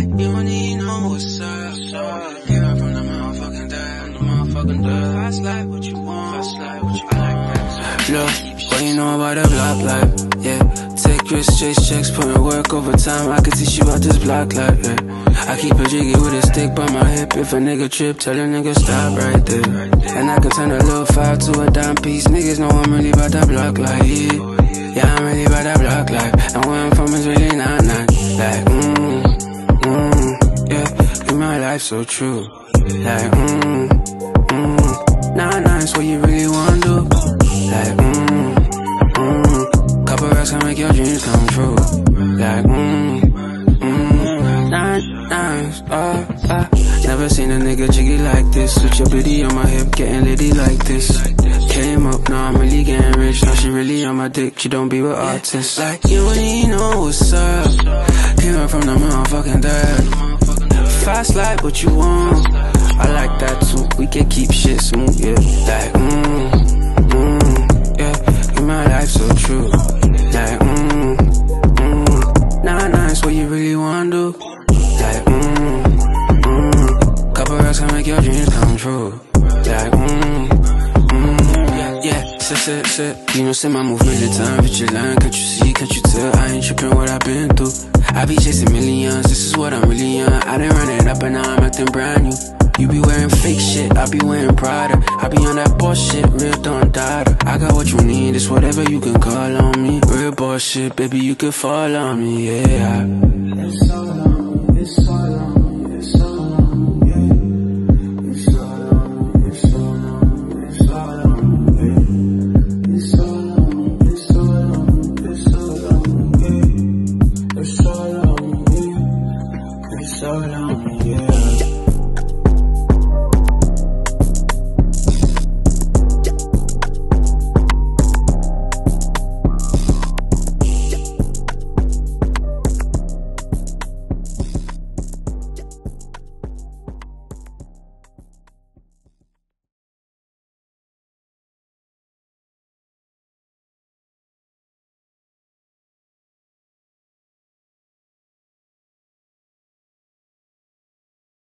you don't even know what's up. Get up from the motherfucking dead, from the motherfucking dead. I slide what you want, I slide what you want. Look, what you know about the block life, yeah. Take risks, chase checks, put in work over time. I can teach you about this block life, yeah. I keep a jiggy with a stick by my hip. If a nigga trip, tell a nigga stop right there. And I can turn a little five to a dime piece. Niggas know I'm really about that block life, yeah. Yeah, I'm really about that block life. And where I'm from is really not, not like, mmm life so true. Like mmm, mmm, nah, nah, it's what you really wanna do. Like mmm, mmm, couple racks can make your dreams come true. Like mmm, mmm, nah, nah, uh, uh. Never seen a nigga jiggy like this. Switch your biddy on my hip, getting litty like this. Came up, now I'm really getting rich. Now she really on my dick, she don't be with artists. Like you already know what's up. Came up from the motherfucking dirt. Fast like what you want. I like that too. We can keep shit smooth, yeah. Like mmm, mmm, yeah. Keep my life so true. Like mmm, mmm. Nah, nah, it's what you really wanna do. Like mmm, mmm. Couple racks can make your dreams come true. Like mmm, mmm. Yeah, yeah. Sit, sit, sit. You know, say my movement the time, fit your line. Can't you see? Can't you tell? I ain't tripping what I've been through. I be chasing millions. This is what I'm really on. I done run it up and now I'm acting brand new. You be wearing fake shit, I be wearing Prada. I be on that bullshit, real don't data. I got what you need, it's whatever you can call on me. Real bullshit, baby, you can fall on me, yeah.